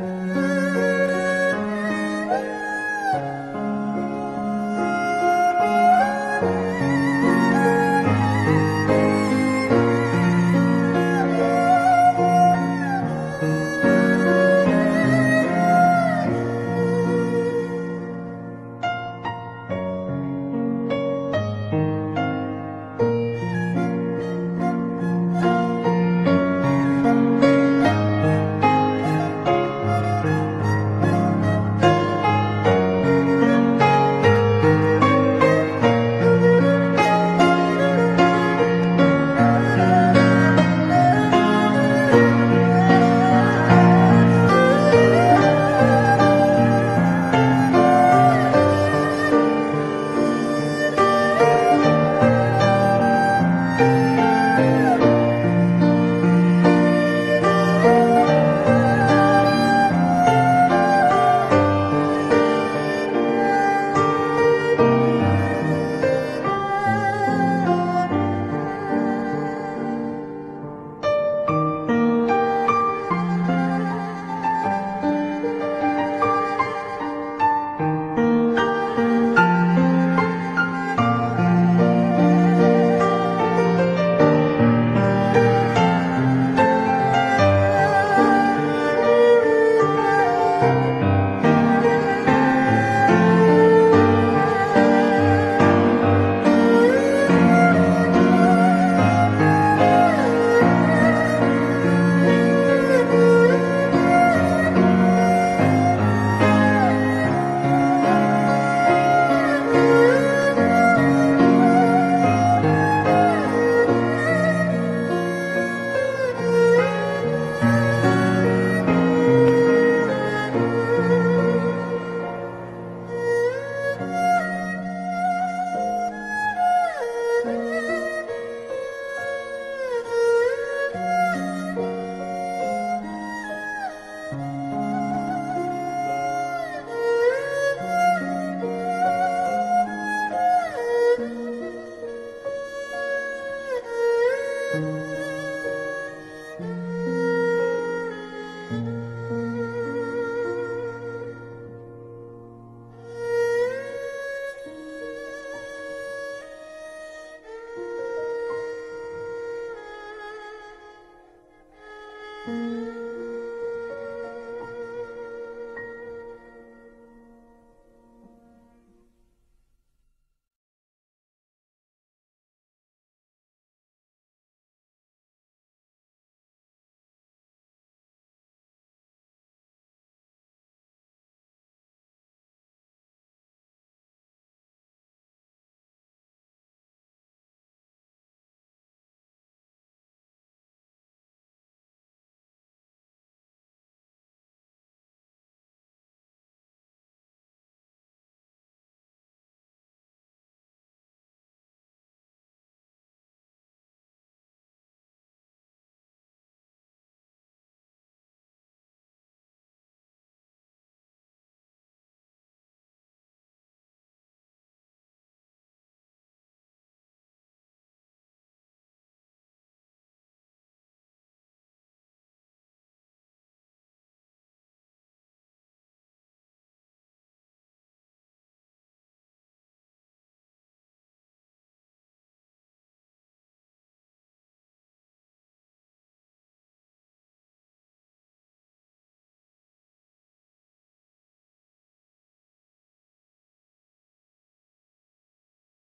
了。